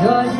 Cause